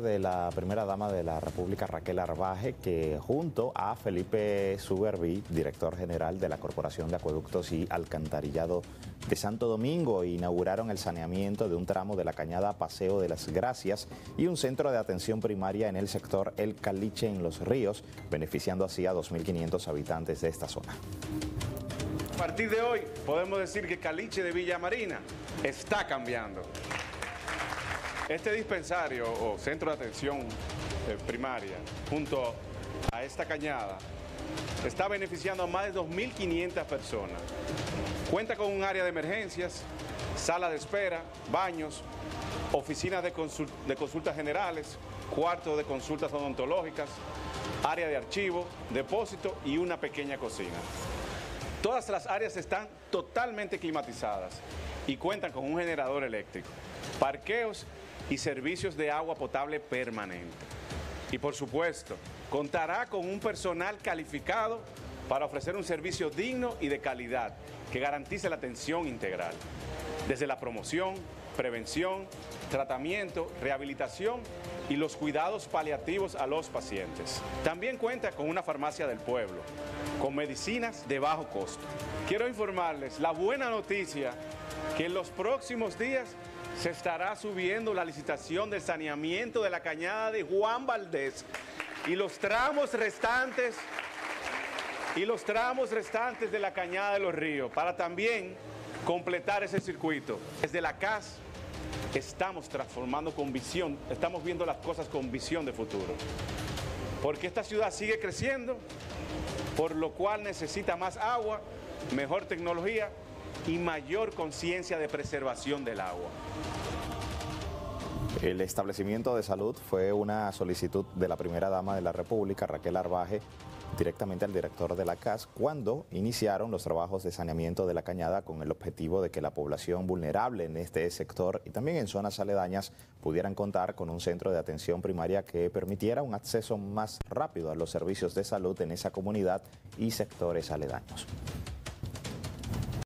de la primera dama de la República, Raquel Arbaje, que junto a Felipe Suberví, director general de la Corporación de Acueductos y Alcantarillado de Santo Domingo, inauguraron el saneamiento de un tramo de la cañada Paseo de las Gracias y un centro de atención primaria en el sector El Caliche en Los Ríos, beneficiando así a 2.500 habitantes de esta zona. A partir de hoy podemos decir que Caliche de Villa Marina está cambiando. Este dispensario o centro de atención eh, primaria, junto a esta cañada, está beneficiando a más de 2.500 personas. Cuenta con un área de emergencias, sala de espera, baños, oficinas de, de consultas generales, cuarto de consultas odontológicas, área de archivo, depósito y una pequeña cocina. Todas las áreas están totalmente climatizadas y cuentan con un generador eléctrico, parqueos y servicios de agua potable permanente. Y por supuesto, contará con un personal calificado para ofrecer un servicio digno y de calidad que garantice la atención integral, desde la promoción, prevención, tratamiento, rehabilitación y los cuidados paliativos a los pacientes. También cuenta con una farmacia del pueblo, con medicinas de bajo costo. Quiero informarles la buena noticia que en los próximos días se estará subiendo la licitación del saneamiento de la cañada de Juan Valdés y los tramos restantes y los tramos restantes de la cañada de los ríos para también completar ese circuito. Desde la CAS estamos transformando con visión, estamos viendo las cosas con visión de futuro. Porque esta ciudad sigue creciendo, por lo cual necesita más agua, mejor tecnología y mayor conciencia de preservación del agua. El establecimiento de salud fue una solicitud de la primera dama de la República, Raquel Arbaje, directamente al director de la CAS cuando iniciaron los trabajos de saneamiento de la cañada con el objetivo de que la población vulnerable en este sector y también en zonas aledañas pudieran contar con un centro de atención primaria que permitiera un acceso más rápido a los servicios de salud en esa comunidad y sectores aledaños.